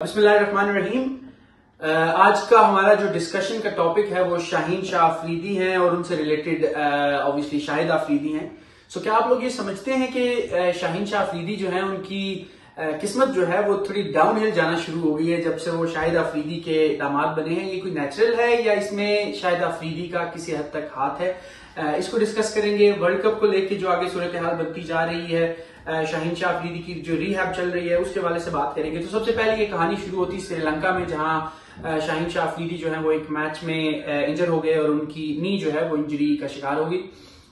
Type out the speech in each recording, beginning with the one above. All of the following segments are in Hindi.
रहीम आज का हमारा जो डिस्कशन का टॉपिक है वो शाहीन शाह आफरीदी हैं और उनसे रिलेटेड ऑब्वियसली शाहिद आफरीदी हैं। सो so, क्या आप लोग ये समझते हैं कि शाहीन शाह आफरीदी जो है उनकी किस्मत जो है वो थोड़ी डाउन हिल जाना शुरू हो गई है, जब से वो शाहिद अफरीदी के दामाद बने हैं। ये कोई नेचुरल है या इसमें शाहिद अफरीदी का किसी हद तक हाथ है? इसको डिस्कस करेंगे। वर्ल्ड कप को लेकर जो आगे सूरत हाल बनती जा रही है शाहिन शाह अफरीदी की जो रिहैब चल रही है, उसके वाले से बात करेंगे। तो सबसे पहले ये कहानी शुरू होती श्रीलंका में, जहाँ शाहिन शाह अफरीदी जो है वो एक मैच में इंजर हो गए और उनकी नी जो है वो इंजरी का शिकार हो गई।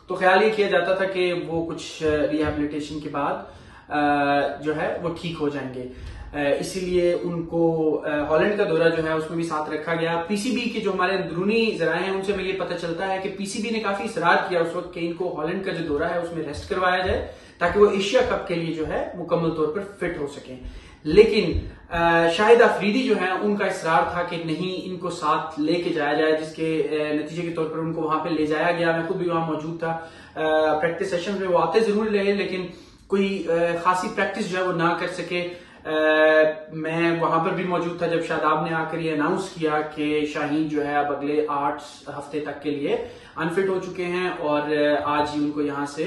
तो ख्याल ये किया जाता था कि वो कुछ रिहेबिलिटेशन के बाद जो है, वो ठीक हो जाएँगे। इसीलिए उनको हॉलैंड का दौरा जो है, उसमें भी साथ रखा गया। पीसीबी के जो हमारे अंदरूनी जराए हैं, उनसे हमें ये पता चलता है कि पीसीबी ने काफ़ी इसरार किया उस वक्त कि इनको हॉलैंड का जो दौरा है, उसमें रेस्ट करवाया जाए, ताकि वो एशिया कप के लिए जो है, मुकम्मल तौर पर फिट हो सके। लेकिन शाहिद अफरीदी जो है, उनका इसरार था कि नहीं इनको साथ लेके जाया जाए, जिसके नतीजे के तौर पर उनको वहाँ पे ले जाया गया। मैं खुद भी वहाँ मौजूद था। प्रैक्टिस सेशन में वो आते ज़रूर रहे, लेकिन कोई खासी प्रैक्टिस जो है वो ना कर सके। आ, मैं वहाँ पर भी मौजूद था जब शादाब ने आकर ये अनाउंस किया कि शाहीन जो है अब अगले आठ हफ़्ते तक के लिए अनफिट हो चुके हैं और आज ही उनको यहाँ से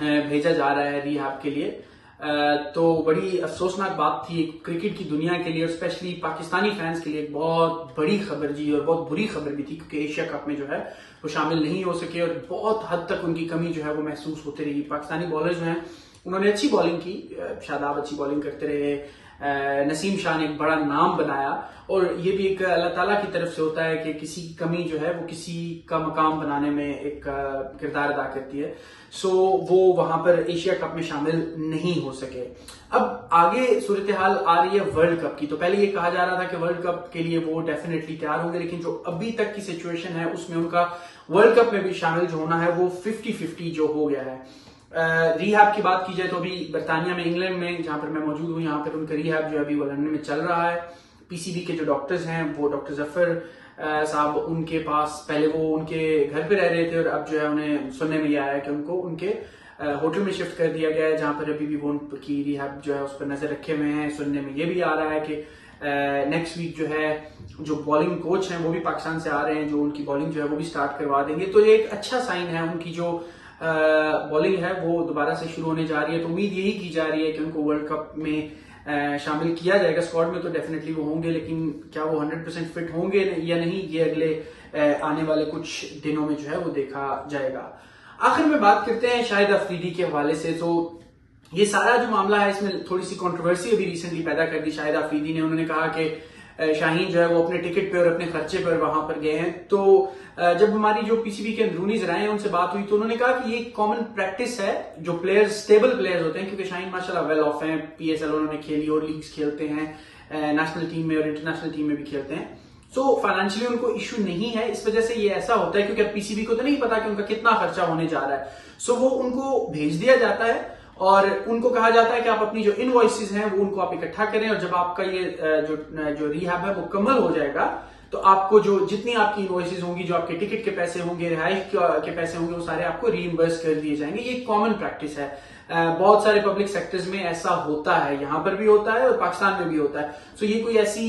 भेजा जा रहा है रिहाब के लिए। तो बड़ी अफसोसनाक बात थी क्रिकेट की दुनिया के लिए और स्पेशली पाकिस्तानी फैंस के लिए बहुत बड़ी खबर जी और बहुत बुरी खबर भी थी, क्योंकि एशिया कप में जो है वो शामिल नहीं हो सके और बहुत हद तक उनकी कमी जो है वो महसूस होती रही। पाकिस्तानी बॉलर जो है, उन्होंने अच्छी बॉलिंग की शादाब अच्छी बॉलिंग करते रहे नसीम शाह ने एक बड़ा नाम बनाया और ये भी एक अल्लाह ताला की तरफ़ से होता है कि किसी की कमी जो है वो किसी का मकाम बनाने में एक किरदार अदा करती है। सो वो वहाँ पर एशिया कप में शामिल नहीं हो सके। अब आगे सूरत हाल आ रही है वर्ल्ड कप की। तो पहले ये कहा जा रहा था कि वर्ल्ड कप के लिए वो डेफिनेटली तैयार होंगे, लेकिन जो अभी तक की सिचुएशन है, उसमें उनका वर्ल्ड कप में भी शामिल जो होना है, वो फिफ्टी फिफ्टी जो हो गया है। रिहैब की बात की जाए तो अभी बरतानिया में, इंग्लैंड में, जहाँ पर मैं मौजूद हूँ, यहाँ पर उनका रिहैब जो अभी वो लंदन में चल रहा है। पीसीबी के जो डॉक्टर्स हैं, वो डॉक्टर ज़फ़र साहब उनके पास, पहले वो उनके घर पे रह रहे थे और अब जो है उन्हें सुनने में आया है कि उनको उनके होटल में शिफ्ट कर दिया गया है, जहाँ पर अभी भी वो उनकी रिहैब जो है उस पर नज़र रखे हुए हैं। सुनने में ये भी आ रहा है कि नेक्स्ट वीक जो है, जो बॉलिंग कोच हैं, वो भी पाकिस्तान से आ रहे हैं, जो उनकी बॉलिंग जो है वो भी स्टार्ट करवा देंगे। तो ये एक अच्छा साइन है, उनकी जो बॉलिंग है, वो दोबारा से शुरू होने जा रही है। तो उम्मीद यही की जा रही है कि उनको वर्ल्ड कप में शामिल किया जाएगा। स्क्वाड में तो डेफिनेटली वो होंगे, लेकिन क्या वो 100 परसेंट फिट होंगे या नहीं, ये अगले आने वाले कुछ दिनों में जो है वो देखा जाएगा। आखिर में बात करते हैं शाहिद अफरीदी के हवाले से। तो ये सारा जो मामला है, इसमें थोड़ी सी कंट्रोवर्सी अभी रिसेंटली पैदा कर दी शाहिद अफरीदी ने। उन्होंने कहा कि शाहीन जो है वो अपने टिकट पे और अपने खर्चे पर वहाँ पर गए हैं। तो जब हमारी जो पीसीबी के अंदरूनी जराए हैं उनसे बात हुई तो उन्होंने कहा कि ये कॉमन प्रैक्टिस है जो प्लेयर्स स्टेबल प्लेयर्स होते हैं क्योंकि शाहीन माशाल्लाह वेल ऑफ़ हैं पीएसएल उन्होंने खेली और लीग्स खेलते हैं नेशनल टीम में और इंटरनेशनल टीम में भी खेलते हैं। सो so, फाइनेंशियली उनको इश्यू नहीं है इस वजह से ये ऐसा होता है क्योंकि पीसीबी को तो नहीं पता कि उनका कितना खर्चा होने जा रहा है। सो so, वो उनको भेज दिया जाता है और उनको कहा जाता है कि आप अपनी जो इनवॉइसिस हैं, वो उनको आप इकट्ठा करें और जब आपका ये जो जो रिहाब है मुकम्मल हो जाएगा तो आपको जो जितनी आपकी इनवॉइसिस होंगी, जो आपके टिकट के पैसे होंगे, रिहाइश के पैसे होंगे, वो सारे आपको रीइम्बर्स कर दिए जाएँगे। ये कॉमन प्रैक्टिस है। बहुत सारे पब्लिक सेक्टर्स में ऐसा होता है। यहाँ पर भी होता है और पाकिस्तान में भी होता है। सो ये कोई ऐसी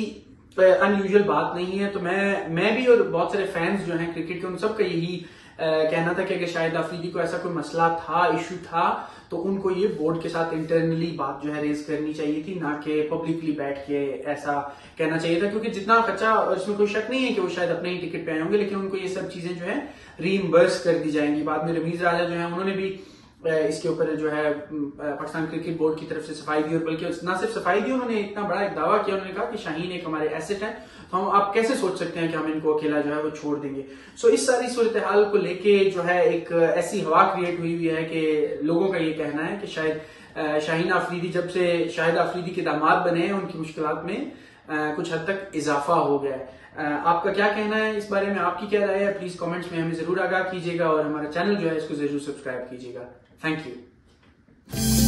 अनयूजल बात नहीं है। तो मैं मैं भी और बहुत सारे फैंस जो हैं, क्रिकेट के, उन सबका यही कहना था कि अगर शायद अफरीदी को ऐसा कोई मसला था इशू था तो उनको ये बोर्ड के साथ इंटरनली बात जो है रेज करनी चाहिए थी, ना कि पब्लिकली बैठ के ऐसा कहना चाहिए था, क्योंकि जितना खर्चा, इसमें कोई शक नहीं है कि वो शायद अपने ही टिकट पे आए होंगे, लेकिन उनको ये सब चीज़ें जो है रीइम्बर्स कर दी जाएँगी। बाद में रमीज राजा जो है, उन्होंने भी इसके ऊपर जो है पाकिस्तान क्रिकेट बोर्ड की तरफ़ से सफ़ाई दी, और बल्कि ना सिर्फ़ सफ़ाई दी, उन्होंने इतना बड़ा एक दावा किया, उन्होंने कहा कि शाहीन एक हमारे एसेट है। तो हम, आप कैसे सोच सकते हैं कि हम इनको अकेला जो है, वो छोड़ देंगे? सो इस सारी सूरत हाल को लेके जो है, एक ऐसी हवा क्रिएट हुई हुई है कि लोगों का ये कहना है कि शायद शाहीन आफरीदी जब से शाहिद आफरीदी के दामाद बने हैं, उनकी मुश्किल में कुछ हद तक इजाफा हो गया है। आपका क्या कहना है इस बारे में? आपकी क्या राय है? प्लीज़ कमेंट्स में हमें ज़रूर आगाह कीजिएगा और हमारा चैनल जो है, इसको ज़रूर सब्सक्राइब कीजिएगा। Thank you